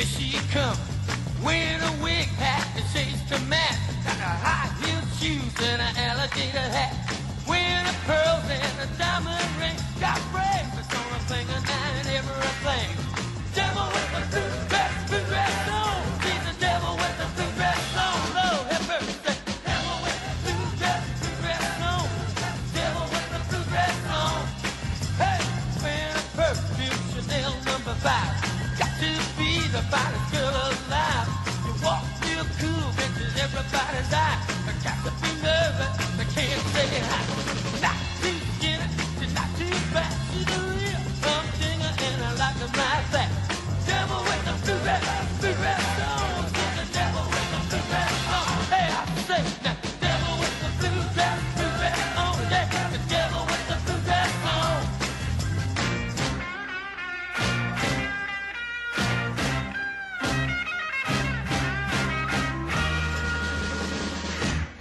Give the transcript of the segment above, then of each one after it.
Here she comes, wearing a wig hat that shades to match, and a high-heeled shoes and an alligator hat, wearing pearls and a diamond ring. Got nobody's good.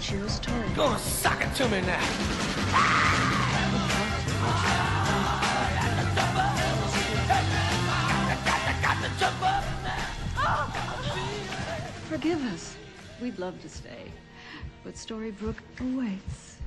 Chill's turn. Go suck it to me now. Forgive us. We'd love to stay, but Storybrooke awaits.